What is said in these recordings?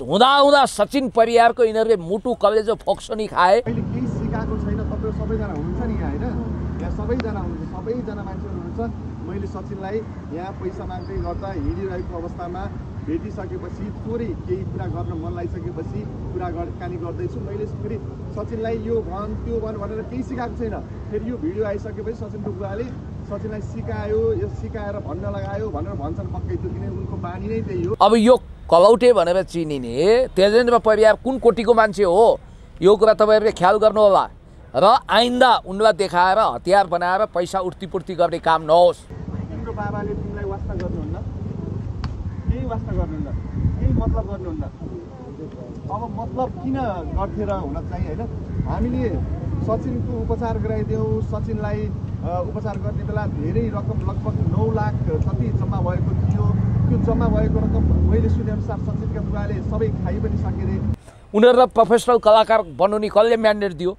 हुँदा हुँदा सचिन परिवारको यिनीहरूले मुटु कलेजो खाए। हुनुहुन्छ नि हुनुहुन्छ मैले सचिनलाई यहाँ पैसा माग्दै गर्दा हिँडिरहेको अवस्थामा भेटिसकेपछि थोरै केही कुरा गर्न मन लागिसकेपछि कुरा कानी गर्दैछु। मैले फेरि सचिनलाई यो भन त्यो भन भनेर केही सिकाएको छैन। फेरि यो भिडियो आइसकेपछि सचिनको बुवाले सचिनलाई सिकायो यो सिकाएर भन्न लगायो भनेर भन्छन् पक्कै त्यो किनभने उनको बानी नै त्यही हो। अब यो कलौटे भनेर चिनिने तेजेन्द्र परिवार कुन कोटीको मान्छे हो? यो कुरा तपाईँहरूले ख्याल गर्नुहोला। र आइन्दा उनलाई देखाएर हतियार बनाएर पैसा उठ्तीपुर्ती गर्ने काम नहोस्। तिम्रो बाबाले तिमीलाई वास्ता गर्नुहुन्न। केही वास्ता गर्नुहुन्न। केही मतलब गर्नुहुन्न। अब मतलब किन गर्थे र हुन चाहिँ होइन? हामीले सचिनको उपचार गराइदियौँ सचिनलाई उपचार गर्ने बेला धेरै रकम लगभग नौ लाख जति जम्मा भएको थियो। त्यो जम्मा भएको रकम मैले सुनेअनुसार सचिनका बुवाले सबै खाइ पनि सके रे उनीहरूलाई प्रोफेसनल कलाकार बनाउने कसले म्यान्डेट दियो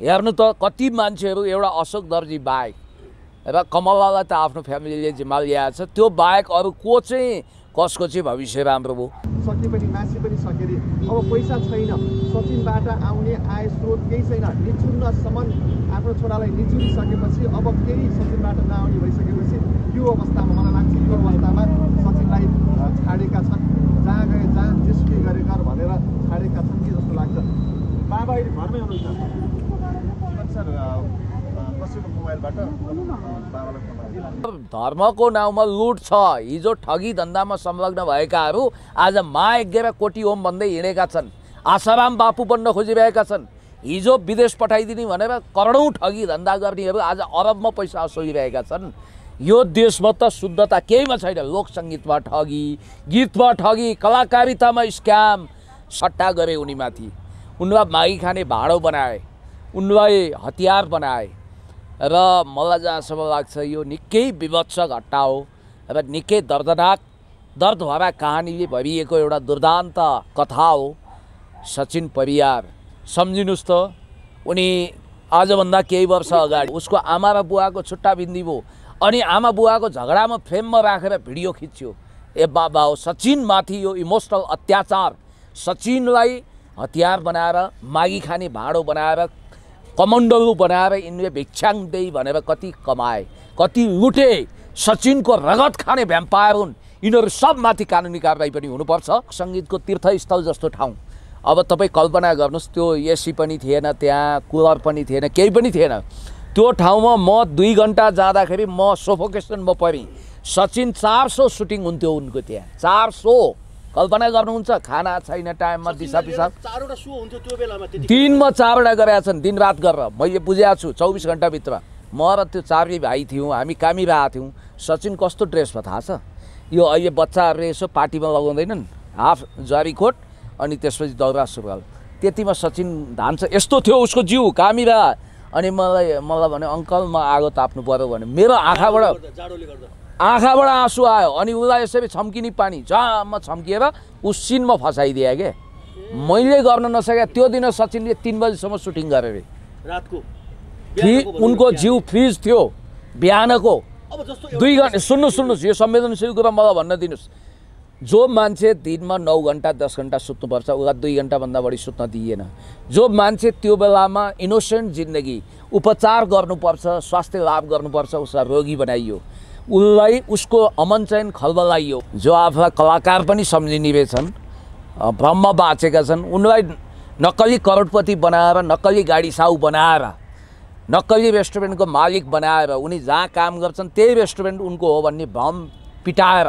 हेर्नु त कति मान्छेहरू एउटा अशोक दर्जी बाहेक। र कमलालाई त आफ्नो फ्यामिलीले जिम्मा ल्याएको छ त्यो बाहेक अरू को चाहिँ कसको चाहिँ भविष्य राम्रो भयो? सके पनि मासी पनि सके रे अब पैसा छैन। सचिनबाट आउने आय स्रोत केही छैन। निचुर्नसम्म आफ्नो छोरालाई निचुरिसकेपछि अब केही सचिनबाट नआउने भइसकेपछि यो अवस्थामा मलाई लाग्छ यो अवस्थामा सचिनलाई छाडेका छन्। जहाँ गए जहाँ जेसुकै गरे गर भनेर छाडेका छन् कि जस्तो लाग्छ। बाबा अहिले घरमै हुनुहुन्छ। सर धर्मको नाउँमा लुट छ। हिजो ठगी धन्दामा संलग्न भएकाहरू आज मा एघार कोटी होम भन्दै हिँडेका छन्। आसाराम बापु बन्न खोजिरहेका छन्। हिजो विदेश पठाइदिने भनेर करोडौँ ठगी धन्दा गर्नेहरू आज अरबमा पैसा सोहिरहेका छन्। यो देशमा त शुद्धता केहीमा छैन। लोक सङ्गीतमा ठगी गीतमा ठगी कलाकारितामा स्क्याम सट्टा गरे उनीमाथि। उनलाई मागी खाने भाँडो बनाए उनलाई हतियार बनाए। र मलाई जहाँसम्म लाग्छ यो निकै विभत्स घटना हो र निकै दर्दनाक दर्द भरा कहानीले भरिएको एउटा दुर्दान्त कथा हो। सचिन परियार सम्झिनुहोस् त उनी आजभन्दा केही वर्ष अगाडि उसको आमा र बुवाको छुट्टा बिन्दी भयो अनि आमा बुवाको झगडामा फ्रेममा राखेर भिडियो खिच्यो। ए बाबा हो सचिनमाथि यो इमोसनल अत्याचार सचिनलाई हतियार बनाएर मागी खाने भाँडो बनाएर कमण्डलु बनाएर यिनले भिक्षाङ देई भनेर कति कमाए कति लुटे। सचिनको रगत खाने भ्याम्पायर हुन्। यिनीहरू सबमाथि कानुनी कारवाही पनि हुनुपर्छ। सङ्गीतको तीर्थस्थल जस्तो ठाउँ। अब तपाईँ कल्पना गर्नुहोस् त्यो एसी पनि थिएन त्यहाँ कुलर पनि थिएन केही पनि थिएन। त्यो ठाउँमा म दुई घन्टा जाँदाखेरि म सोफोकेसनमा परेँ। सचिन चार सौ सुटिङ हुन्थ्यो उनको त्यहाँ। चार सौ। कल्पना गर्नुहुन्छ खाना छैन टाइममा दिसा पिसाब दिनमा चारवटा गरेका छन् दिनरात गरेर। मैले बुझेको छु चौबिस घन्टाभित्र। म र त्यो चारै भाइ थियौँ हामी कामी आएको थियौँ। सचिन कस्तो ड्रेसमा थाहा छ? यो अहिले बच्चाहरूले यसो पार्टीमा लगाउँदैनन्। हाफ जरीकोट अनि त्यसपछि दौरा सुरुवाल। त्यतिमा सचिन धान्छ यस्तो थियो उसको जिउ कामिरा अनि मलाई मलाई भने अङ्कल म आगो ताप्नु पऱ्यो भने मेरो आँखाबाट आँखाबाट आँसु आयो। अनि उसलाई यसरी छम्किने पानी जाममा छम्किएर उसिनमा फसाइदिए के? मैले गर्न नसके त्यो दिन सचिनले तिन बजीसम्म सुटिङ गरे रातको। उनको। जिउ फ्रिज थियो। बिहानको। दुई घन्टा सुन्नुहोस् सुन्नुहोस् यो संवेदनशील कुरा मलाई भन्न दिनुहोस्। जो मान्छे दिनमा नौ घन्टा दस घन्टा सुत्नुपर्छ उसलाई दुई घन्टाभन्दा बढी सुत्न दिइएन जो मान्छे त्यो बेलामा इनोसेन्ट जिन्दगी उपचार गर्नुपर्छ स्वास्थ्य लाभ गर्नुपर्छ उसलाई रोगी बनाइयो। उसलाई उसको अमन चयन खलबलाइयो। जो आफूलाई कलाकार पनि सम्झिने अ, ब्रह्म बाँचेका छन् उनलाई नक्कली करोडपति बनाएर नक्कली गाडी साउ बनाएर नक्कली रेस्टुरेन्टको मालिक बनाएर उनी जहाँ काम गर्छन् त्यही रेस्टुरेन्ट उनको हो भन्ने भ्रम पिटाएर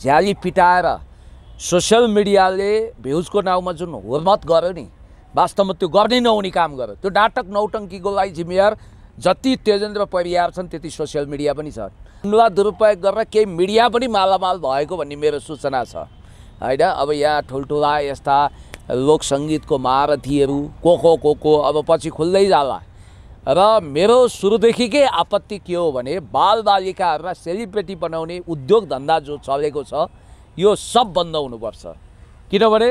झ्याली पिटाएर सोसियल मिडियाले भ्युजको नाउँमा जुन हुर्मत गर्यो नि वास्तवमा त्यो गर्नै नहुने काम गर्यो। त्यो नाटक नौटङ्कीको लागि जिम्मेवार जति तेजेन्द्र परियार छन् त्यति सोसियल मिडिया पनि छ। उनलाई दुरुपयोग गरेर केही मिडिया पनि मालामाल भएको भन्ने मेरो सूचना छ। होइन अब यहाँ ठुल्ठुला यस्ता लोक सङ्गीतको महारथीहरू को को को को अब पछि खुल्दै जाला। र मेरो सुरुदेखिकै आपत्ति के हो भने बालबालिकाहरूलाई सेलिब्रेटी बनाउने उद्योग धन्दा जो चलेको छ यो सब बन्द हुनुपर्छ। किनभने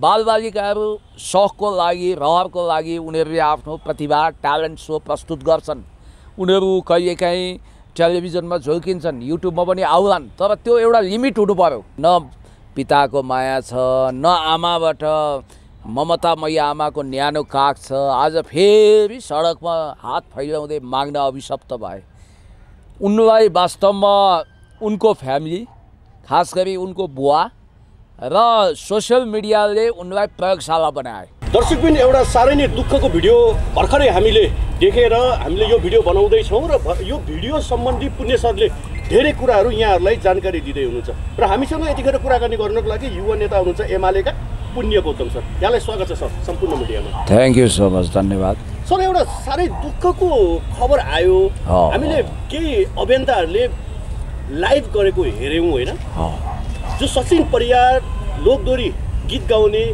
बालबालिकाहरू सौकको लागि रहरको लागि उनीहरूले आफ्नो प्रतिभा ट्यालेन्ट सो प्रस्तुत गर्छन्। उनीहरू कहिलेकाहीँ टेलिभिजनमा झुल्किन्छन् युट्युबमा पनि आउलान् तर त्यो एउटा लिमिट हुनु पऱ्यो न पिताको माया छ न आमाबाट ममतामय आमाको न्यानो काग छ। आज फेरि सडकमा हात फैलाउँदै माग्न अभिशप्त भए। उनलाई वास्तवमा उनको फ्यामिली खास गरी उनको बुवा र सोसियल मिडियाले उनलाई प्रयोगशाला बनाए। दर्शकबिन एउटा साह्रै नै दुःखको भिडियो भर्खरै हामीले देखेर हामीले यो भिडियो बनाउँदैछौँ र यो भिडियो सम्बन्धी पुण्य सरले धेरै कुराहरू यहाँहरूलाई जानकारी दिँदै हुनुहुन्छ। र हामीसँग यतिखेर कुराकानी गर्नको लागि युवा नेता हुनुहुन्छ एमालेका पुण्य गौतम सर। यहाँलाई स्वागत छ सर सम्पूर्ण मिडियामा। थ्याङ्क यू सो मच धन्यवाद। सर एउटा साह्रै दुःखको खबर आयो। हामीले केही अभियन्ताहरूले लाइभ गरेको हेऱ्यौँ होइन। जो सचिन परियार लोकदोरी गीत गाउने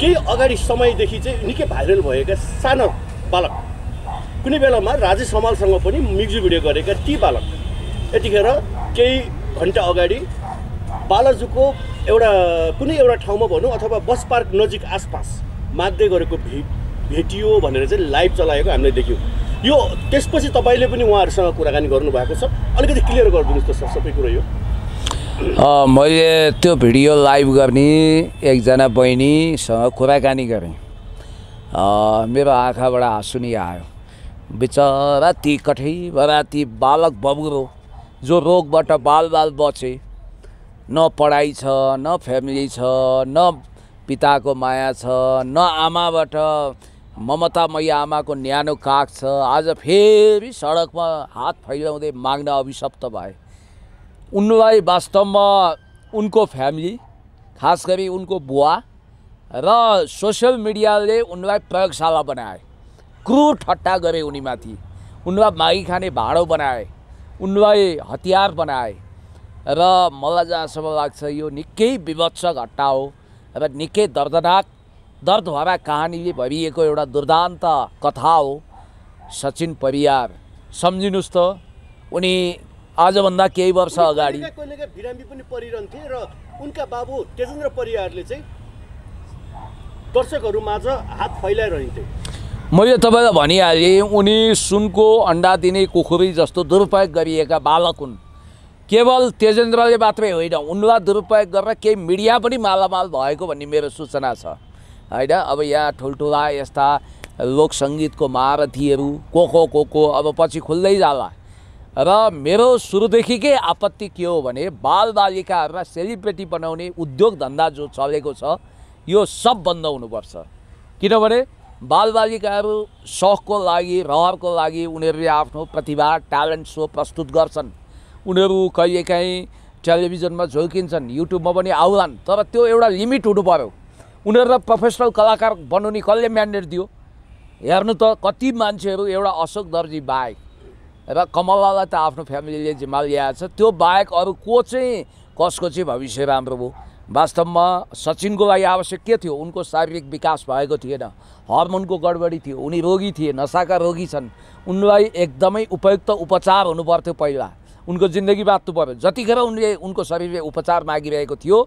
केही अगाडि समयदेखि चाहिँ निकै भाइरल भएका सानो बालक। कुनै बेलामा राजेश हमालसँग पनि म्युजिक भिडियो गरेका ती बालक। यतिखेर केही घन्टा अगाडि बालाजुको एउटा कुनै एउटा ठाउँमा भनौँ अथवा बस पार्क नजिक आसपास माग्दै गरेको भे भेटियो भनेर चाहिँ लाइभ चलाएको हामीले देख्यौँ। यो त्यसपछि तपाईँले पनि उहाँहरूसँग कुराकानी गर्नुभएको छ। अलिकति क्लियर गरिदिनुहोस् त सर सबै कुरो यो। मैले त्यो भिडियो लाइभ गर्ने एकजना बहिनीसँग कुराकानी गरेँ। मेरो आँखाबाट आँसु नि आयो। बिचरा ती कठैबाट ती बालक बबुरो जो रोगबाट बाल बाल बचे न पढाइ छ न फ्यामिली छ न पिताको माया छ न आमाबाट ममतामय आमाको न्यानो काग छ आज फेरि सडकमा हात फैलाउँदै माग्न अभिशप्त भए। उनलाई वास्तवमा उनको फ्यामिली खास गरी उनको बुवा र सोसियल मिडियाले उनलाई प्रयोगशाला बनाए। क्रुर ठट्टा गरे उनीमाथि। उनलाई मागी खाने भाँडो बनाए। उनलाई हतियार बनाए। र मलाई जहाँसम्म लाग्छ यो निकै विभत्स घटना हो र निकै दर्दनाक दर्द भरा कहानीले भरिएको एउटा दुर्दान्त कथा हो। सचिन परियार सम्झिनुहोस् त उनी आजभन्दा केही वर्ष अगाडि। बिरामी पनि परिरहन्थे र उनका बाबु तेजेन्द्र परियारले चाहिँ दर्शकहरू माझ हात फैलाइरहन्थे। मैले तपाईँलाई भनिहालेँ उनी सुनको अन्डा दिने कुखुरी जस्तो दुरुपयोग गरिएका बालक हुन्। केवल तेजेन्द्रले मात्रै होइन उनलाई दुरुपयोग गरेर केही मिडिया पनि मालामाल भएको भन्ने मेरो सूचना छ। होइन अब यहाँ ठुल्ठुला यस्ता लोक सङ्गीतको महारथीहरू को को को को अब पछि खुल्दै जाला। र मेरो सुरुदेखिकै आपत्ति के हो भने बालबालिकाहरूलाई सेलिब्रेटी बनाउने उद्योग धन्दा जो चलेको छ यो सब बन्द हुनुपर्छ। किनभने बालबालिकाहरू सौकको लागि रहरको लागि उनीहरूले आफ्नो प्रतिभा ट्यालेन्ट सो प्रस्तुत गर्छन्। उनीहरू कहिलेकाहीँ टेलिभिजनमा झुल्किन्छन् युट्युबमा पनि आउलान् तर त्यो एउटा लिमिट हुनु पऱ्यो उनीहरूलाई प्रोफेसनल कलाकार बनाउने कसले म्यान्डेट दियो? हेर्नु त कति मान्छेहरू एउटा अशोक दर्जी बाहेक। र कमलालाई त आफ्नो फ्यामिलीले जिम्मा ल्याएको छ त्यो बाहेक अरू को चाहिँ कसको चाहिँ भविष्य राम्रो भयो? वास्तवमा सचिनको लागि आवश्यक के थियो? उनको शारीरिक विकास भएको थिएन हर्मोनको गडबडी थियो उनी रोगी थिए नसाका रोगी छन्। उनलाई एकदमै उपयुक्त उपचार हुनुपर्थ्यो पहिला। उनको जिन्दगी बाँच्नु पऱ्यो। जतिखेर उनले उनको शरीरले उपचार मागिरहेको थियो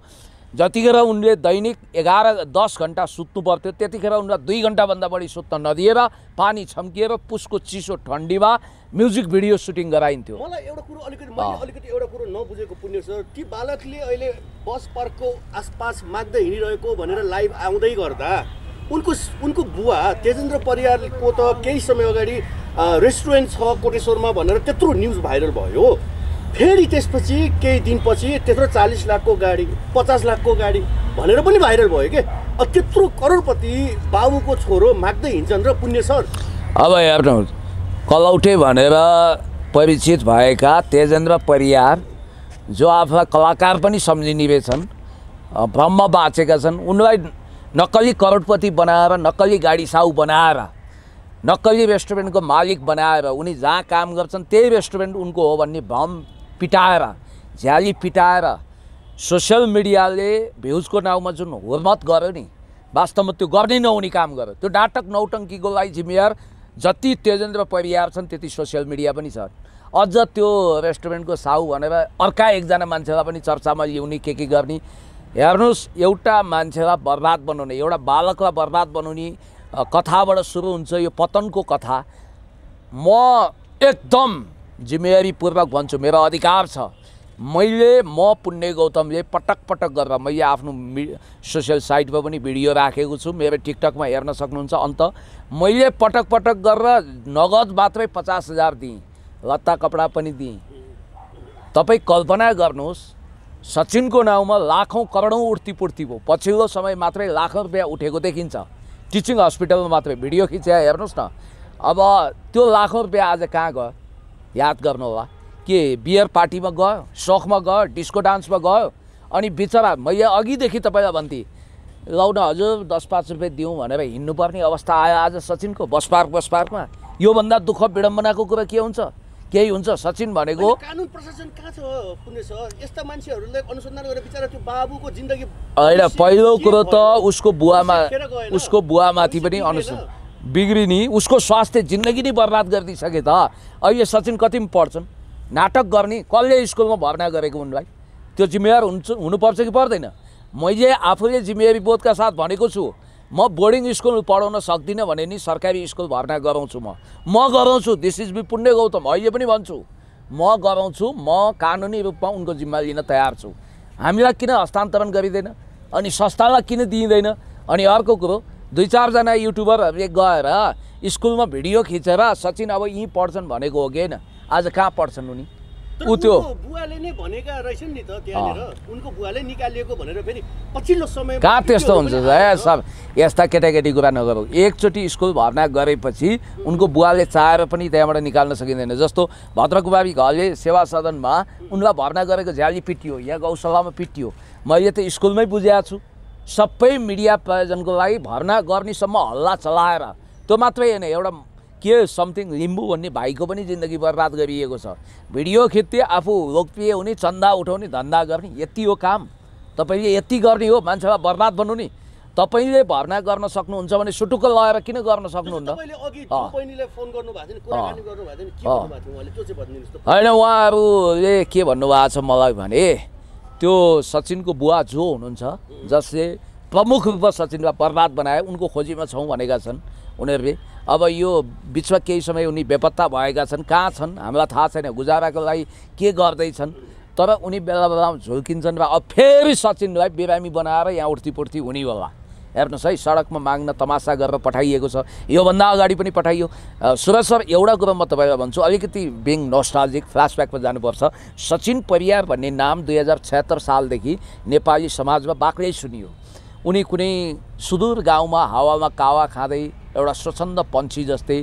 जतिखेर उनले दैनिक एघार दस घन्टा सुत्नु पर्थ्यो त्यतिखेर उनलाई दुई घन्टाभन्दा बढी सुत्न नदिएर पानी छम्किएर पुसको चिसो ठन्डीमा म्युजिक भिडियो सुटिङ गराइन्थ्यो। मलाई एउटा कुरो अलिकति मैले। अलिकति एउटा कुरो नबुझेको पुण्य सर ती बालकले अहिले बस पार्कको आसपास माग्दै हिँडिरहेको भनेर लाइभ आउँदै गर्दा उनको उनको बुवा तेजेन्द्र परियारको त केही समय अगाडि रेस्टुरेन्ट छ कोटेश्वरमा भनेर त्यत्रो न्युज भाइरल भयो। फेरि त्यसपछि केही दिनपछि त्यत्रो चालिस लाखको गाडी पचास लाखको गाडी भनेर पनि भाइरल भयो के? त्यत्रो करोडपति बाबुको छोरो माग्दै हिँड्छन् र पुण्य सर। अब हेर्नुहोस् कलौटे भनेर परिचित भएका तेजेन्द्र परियार जो आफूलाई कलाकार पनि सम्झिने अ, ब्रह्म बाँचेका छन्। उनलाई नक्कली करोडपति बनाएर नक्कली गाडी साउ बनाएर नक्कली रेस्टुरेन्टको मालिक बनाएर उनी जहाँ काम गर्छन् त्यही रेस्टुरेन्ट उनको हो भन्ने भ्रम पिटाएर झ्याली पिटाएर सोसियल मिडियाले भ्युजको नाउँमा जुन हुर्मत गर्यो नि वास्तवमा त्यो गर्नै नहुने काम गर्यो। त्यो नाटक नौटङ्कीको लागि जिम्मेवार जति तेजेन्द्र परियार छन् त्यति सोसियल मिडिया पनि छ अझ त्यो रेस्टुरेन्टको साहु भनेर अर्का एकजना मान्छेलाई पनि चर्चामा ल्याउने के के गर्ने हेर्नुहोस् एउटा मान्छेलाई बर्बाद बनाउने एउटा बालकलाई बर्बाद बनाउने कथाबाट सुरु हुन्छ यो पतनको कथा। म एकदम जिम्मेवारीपूर्वक भन्छु मेरो अधिकार छ। मैले म पुण्य गौतमले पटक पटक गरेर मैले आफ्नो मि सोसियल साइटमा पनि भिडियो राखेको छु। मेरो टिकटकमा हेर्न सक्नुहुन्छ। अन्त मैले पटक पटक गरेर नगद मात्रै पचास हजार दिएँ। लत्ता कपडा पनि दिएँ। तपाईँ कल्पना गर्नुहोस् सचिनको नाउँमा लाखौँ करोडौँ उठ्तीपुर्ती भयो। पछिल्लो समय मात्रै लाखौँ रुपियाँ उठेको देखिन्छ। टिचिङ हस्पिटलमा मात्रै भिडियो खिचेर हेर्नुहोस् न। अब त्यो लाखौँ रुपियाँ आज कहाँ गयो? याद गर्नु होला। के बियर पार्टीमा गयो सोखमा गयो डिस्को डान्समा गयो अनि बिचरा मैले अघिदेखि तपाईँलाई भन्थेँ लौ न हजुर दस पाँच रुपियाँ दिउँ भनेर हिँड्नुपर्ने अवस्था आयो आज सचिनको बस पार्क बस पार्कमा योभन्दा दुःख विडम्बनाको कुरा के हुन्छ केही हुन्छ सचिन भनेको होइन, कानुन प्रशासन कहाँ छ यस्ता अनुसन्धान गरेर बिचरा त्यो बाबुको जिन्दगी होइन पहिलो कुरो त? उसको बुवामा। उसको बुवामाथि पनि बिग्रेन। अनुस बिग्रिनी उसको स्वास्थ्य जिन्दगी नै बर्बाद गरिदिइसके त अहिले सचिन कतिमा पढ्छन् नाटक गर्ने कसले स्कुलमा भर्ना गरेको उनलाई। त्यो जिम्मेवार हुन्छ हुनुपर्छ कि पर्दैन? मैले आफूले जिम्मेवारी बोधका साथ भनेको छु म बोर्डिङ स्कुल पढाउन सक्दिनँ भने नि सरकारी स्कुल भर्ना गराउँछु म। म गराउँछु दिस इज बी पुण्य गौतम अहिले पनि भन्छु। म गराउँछु म कानुनी रूपमा उनको जिम्मा लिन तयार छु। हामीलाई किन हस्तान्तरण गरिँदैन? अनि संस्थालाई किन दिइँदैन? अनि अर्को कुरो दुई चारजना युट्युबरहरूले गएर स्कुलमा भिडियो खिचेर सचिन अब यहीँ पढ्छन् भनेको हो कि होइन? आज कहाँ पढ्छन् उनी? ऊ त्यो बुवाले नै भनेका रहेछन् नि त त्यहाँनिर। उनको बुवाले निकालिएको भनेर फेरि पछिल्लो समय कहाँ त्यस्तो हुन्छ सब यस्ता केटाकेटी कुरा नगरौँ एकचोटि स्कुल भर्ना गरेपछि उनको बुवाले चाहेर पनि त्यहाँबाट निकाल्न सकिँदैन। जस्तो भद्रकुमारी घरले सेवा सदनमा उनलाई भर्ना गरेको झ्याली पिटियो यहाँ गौशालामा पिटियो मैले त स्कुलमै बुझाएको छु। सबै मिडिया प्रयोजनको लागि भर्ना गर्नेसम्म हल्ला चलाएर त्यो मात्रै होइन एउटा के समथिङ लिम्बू भन्ने भाइको पनि जिन्दगी बर्बाद गरिएको छ। भिडियो खिच्थे आफू लोकप्रिय हुने चन्दा उठाउने धन्दा गर्ने यति हो काम। तपाईँले यति गर्ने हो मान्छेलाई बर्बाद भन्नु नि। तपाईँले भर्ना गर्न सक्नुहुन्छ भने सुटुक्क लगाएर किन गर्न सक्नुहुन्न? होइन उहाँहरूले के भन्नुभएको छ मलाई भने त्यो सचिनको बुवा जो हुनुहुन्छ जसले प्रमुख रूपमा सचिनलाई बर्बाद बनाए उनको खोजीमा छौँ भनेका छन् उनीहरूले। अब यो बिचमा केही समय उनी बेपत्ता भएका छन्। कहाँ छन्? हामीलाई थाहा छैन। गुजाराको लागि के गर्दैछन्? तर उनी बेला बेलामा झुल्किन्छन् र अब फेरि सचिनलाई बिरामी बनाएर यहाँ उठ्तीपुर्ती हुने होला। हेर्नुहोस् है सडकमा माग्न तमासा गरेर पठाइएको छ। योभन्दा अगाडि पनि पठाइयो। सुरज सर एउटा कुरो म तपाईँलाई भन्छु। अलिकति बिङ नोस्टाल्जिक फ्ल्यासब्याकमा जानुपर्छ। सचिन परियार भन्ने नाम दुई हजार छयत्तर सालदेखि नेपाली समाजमा बाक्लै सुनियो। उनी कुनै सुदूर गाउँमा हावामा कावा खाँदै एउटा स्वच्छन्द पन्छी जस्तै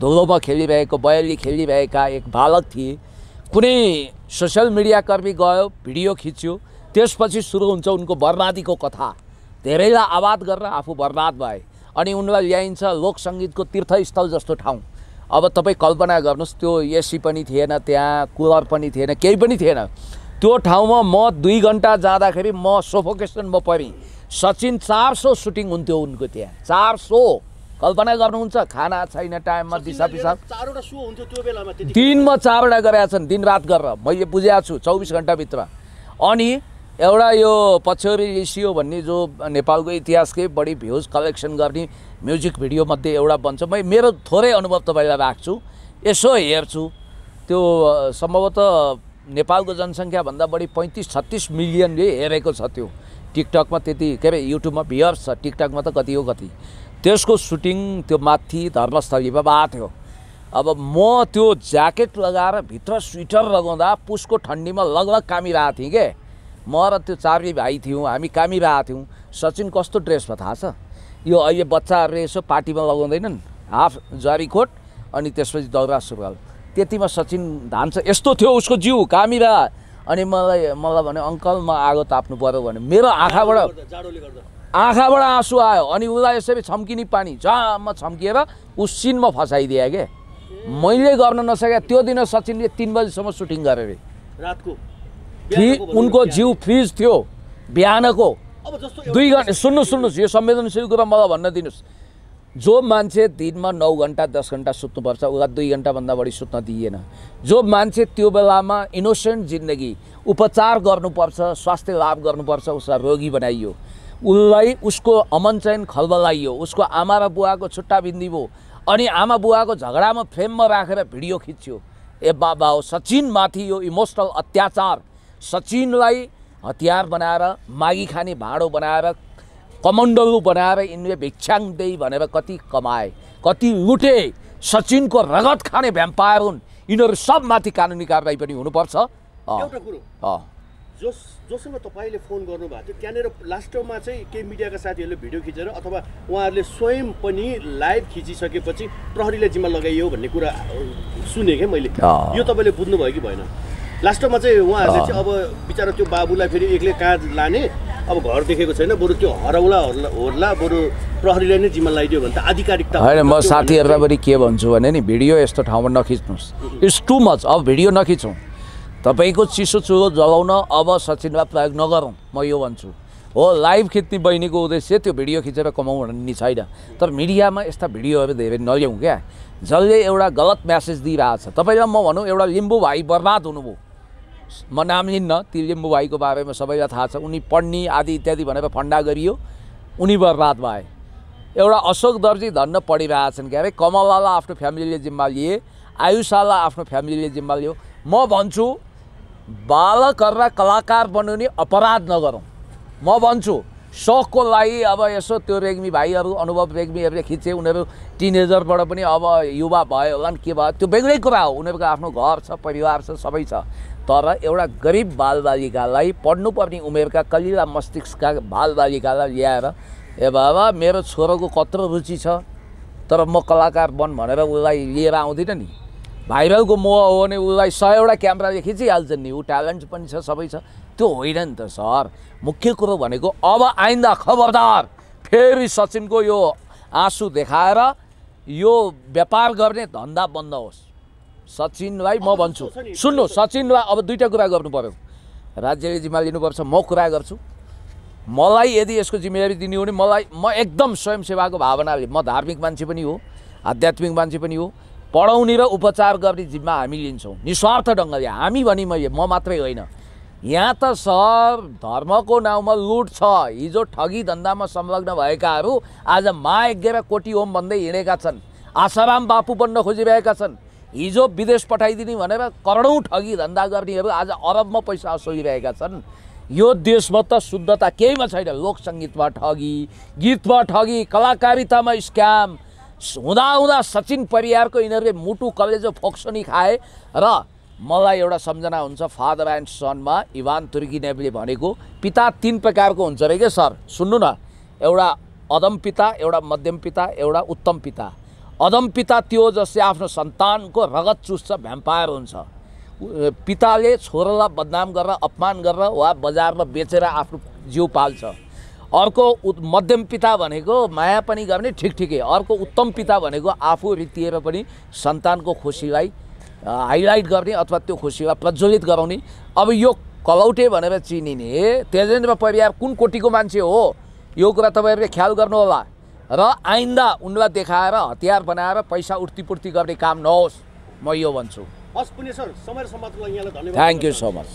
धुलोमा खेलिरहेको बयली खेलिरहेका एक बालक थिए। कुनै सोसियल मिडिया कर्मी गयो भिडियो खिच्यो त्यसपछि सुरु हुन्छ उनको बर्बादीको कथा। धेरैलाई आवाद गरेर आफू बर्बाद भए अनि उनलाई ल्याइन्छ लोक सङ्गीतको तीर्थस्थल जस्तो ठाउँ। अब तपाईँ कल्पना गर्नुहोस् त्यो एसी पनि थिएन त्यहाँ कुलर पनि थिएन केही पनि थिएन। त्यो ठाउँमा म दुई घन्टा जाँदाखेरि म सोफोकेसनमा परेँ। सचिन चार सौ सुटिङ हुन्थ्यो उनको त्यहाँ। चार सौ कल्पना गर्नुहुन्छ खाना छैन टाइममा दिसा पिसाब दिनमा चारवटा गरेका छन् दिनरात गरेर। मैले बुझाएको छु चौबिस घन्टाभित्र अनि एउटा यो पछ्यौरी रेसियो भन्ने जो नेपालको इतिहासकै बढी भ्युज कलेक्सन गर्ने म्युजिक भिडियोमध्ये एउटा बन्छ। म मेरो थोरै अनुभव तपाईँलाई राख्छु। यसो हेर्छु। त्यो सम्भवतः नेपालको जनसङ्ख्याभन्दा बढी पैँतिस छत्तिस मिलियनले हेरेको छ त्यो। टिकटकमा त्यति के अरे युट्युबमा भ्युवर्स छ टिकटकमा त कति हो कति। त्यसको सुटिङ त्यो माथि धर्मस्थलीमा भएको थियो अब म त्यो ज्याकेट लगाएर भित्र स्वेटर लगाउँदा पुसको ठन्डीमा लगलग कामिरहेको थिएँ के। म र त्यो चार्ली भाइ थियौँ हामी कामिरहेको थियौँ। सचिन कस्तो ड्रेसमा थाहा छ? यो अहिले बच्चाहरूले यसो पार्टीमा लगाउँदैनन्। हाफ जरीकोट अनि त्यसपछि दौरा सुरुवाल। त्यतिमा सचिन धान्छ यस्तो थियो उसको जिउ कामिरा। अनि मलाई मलाई भने अङ्कल म आगो ताप्नु पऱ्यो भने मेरो आँखाबाट आँखाबाट आँसु आयो। अनि उसलाई यसरी छम्किने पानी झ्याममा छम्किएर उसिनमा फसाइदिए के मैले गर्न नसके त्यो दिन सचिनले तिन बजीसम्म सुटिङ गरे अरे रातको। फ्रि उनको। जिउ फ्रिज थियो। बिहानको। दुई घन्टा सुन्नुहोस् सुन्नुहोस् यो संवेदनशील कुरा मलाई भन्न दिनुहोस्। जो मान्छे दिनमा नौ घन्टा दस घन्टा सुत्नुपर्छ उसलाई दुई घन्टाभन्दा बढी सुत्न दिइएन जो मान्छे त्यो बेलामा इनोसेन्ट जिन्दगी उपचार गर्नुपर्छ स्वास्थ्य लाभ गर्नुपर्छ उसलाई रोगी बनाइयो। उसलाई उसको अमन चयन खलबलाइयो। उसको आमा र बुवाको छुट्टा बिन्दी भयो अनि आमा बुवाको झगडामा फ्रेममा राखेर भिडियो खिच्यो। ए बाबा हो सचिनमाथि यो इमोसनल अत्याचार। सचिनलाई हतियार बनाएर मागी खाने भाँडो बनाएर कमण्डलु बनाएर यिनले भिक्षाङ देई भनेर कति कमाए कति लुटे। सचिनको रगत खाने भ्याम्पायर हुन्। यिनीहरू सबमाथि कानुनी कारवाही पनि हुनुपर्छ। एउटा कुरो। जस जोसँग तपाईँले फोन गर्नुभएको थियो त्यहाँनिर लास्टमा चाहिँ केही मिडियाका साथीहरूले भिडियो खिचेर अथवा उहाँहरूले स्वयं पनि लाइभ खिचिसकेपछि प्रहरीलाई जिम्मा लगाइयो भन्ने कुरा सुने क्या मैले। यो तपाईँले बुझ्नुभयो कि भएन? लास्टमा चाहिँ उहाँहरूले चाहिँ अब बिचरा त्यो बाबुलाई फेरि एक्लै कहाँ लाने अब घर देखेको छैन बरु त्यो हराउला होला बरु प्रहरीलाई नै जिम्मा लगाइदियो भने त आधिकारिकता होइन म साथीहरूलाई पनि के भन्छु भने नि भिडियो यस्तो ठाउँमा नखिच्नुहोस्। इट्स टु मच अब भिडियो नखिचौँ। तपाईँको चिसो चुलो जलाउन अब सचिनमा प्रयोग नगरौँ म यो भन्छु। हो लाइभ खिच्ने बहिनीको उद्देश्य त्यो भिडियो खिचेर कमाउँ भन्ने छैन। तर मिडियामा यस्ता भिडियोहरू धेरै नल्याउँ क्या। जसले एउटा गलत म्यासेज दिइरहेको छ तपाईँलाई म भनौँ एउटा लिम्बू भाइ बर्बाद हुनुभयो। म नाम लिन्न ती लिम्बू भाइको बारेमा सबैलाई थाहा छ। उनी पढ्ने आदि इत्यादि भनेर फन्डा गरियो। उनी बर्बाद भए। एउटा अशोक दर्जी धन्न पढिरहेछन् के अरे कमलालाई आफ्नो फ्यामिलीले जिम्मा लिए आयुषालाई आफ्नो फ्यामिलीले जिम्मा लियो। म भन्छु बालकहरूलाई कलाकार बनाउने अपराध नगरौँ। म भन्छु सोखको लागि अब यसो त्यो रेग्मी भाइहरू अनुभव रेग्मीहरूले खिचे उनीहरू टिनेजरबाट पनि अब युवा भयो होला नि के भयो? त्यो बेग्लै कुरा हो। उनीहरूको आफ्नो घर छ परिवार छ सबै छ। तर एउटा गरिब बालबालिकालाई पढ्नुपर्ने उमेरका कलिला मस्तिष्कका बालबालिकालाई ल्याएर ए बाबा मेरो छोरोको कत्रो रुचि छ तर म कलाकार बन भनेर उसलाई लिएर आउँदिनँ नि। भाइरलको मोह हो भने उसलाई सयवटा क्यामेराले खिचिहाल्छ नि। ऊ ट्यालेन्ट पनि छ सबै छ। त्यो होइन नि त सर। मुख्य कुरो भनेको अब आइन्दा खबरदार। फेरि सचिनको यो आँसु देखाएर यो व्यापार गर्ने धन्दा बन्द होस्। सचिनलाई म भन्छु। सुन्नु सचिनलाई अब दुईवटा कुरा गर्नु पऱ्यो राज्यले जिम्मा लिनुपर्छ म कुरा गर्छु। मलाई यदि यसको जिम्मेवारी दिने हो भने मलाई म एकदम स्वयंसेवाको भावनाले म धार्मिक मान्छे पनि हो आध्यात्मिक मान्छे पनि हो पढाउने र उपचार गर्ने जिम्मा हामी लिन्छौँ। निस्वार्थ ढङ्गले। हामी भनी म म मात्रै होइन। यहाँ त सर धर्मको नाउँमा लुट छ। हिजो ठगी धन्दामा संलग्न भएकाहरू आज महायज्ञ र कोटी होम भन्दै हिँडेका छन्। आसाराम बापु बन्न खोजिरहेका छन्। हिजो विदेश पठाइदिने भनेर करोडौँ ठगी धन्दा गर्नेहरू आज अरबमा पैसा असुलिरहेका छन्। यो देशमा त शुद्धता केहीमा छैन। लोक सङ्गीतमा ठगी गीतमा ठगी कलाकारितामा स्क्याम। हुँदा हुँदा सचिन परियारको यिनीहरूले मुटु कलेजो फोक्सोनी खाए र मलाई एउटा सम्झना हुन्छ फादर एन्ड सनमा इभान तुर्गिनेवले भनेको पिता तिन प्रकारको हुन्छ अरे क्या सर? सुन्नु न। एउटा अदम पिता एउटा मध्यम पिता एउटा उत्तम पिता। अदम पिता त्यो जसले आफ्नो सन्तानको रगत चुस्छ भ्याम्पायर हुन्छ। पिताले छोरालाई बदनाम गरेर अपमान गरेर वा बजारमा बेचेर आफ्नो जिउ पाल्छ। अर्को मध्यम पिता भनेको माया पनि गर्ने ठिक ठिकै। अर्को उत्तम पिता भनेको आफू रितिएर पनि सन्तानको खुसीलाई हाइलाइट गर्ने अथवा त्यो खुसीलाई प्रज्वलित गराउने। अब यो कलौटे भनेर चिनिने तेजेन्द्र परियार कुन कोटीको मान्छे हो? यो कुरा तपाईँहरूले ख्याल गर्नुहोला। र आइन्दा उनलाई देखाएर हतियार बनाएर पैसा उठ्तीपुर्ती गर्ने काम नहोस् म यो भन्छु। हस् पुण्य सर समय समाजको लागि यहाँलाई धन्यवाद थ्याङ्क यू सो मच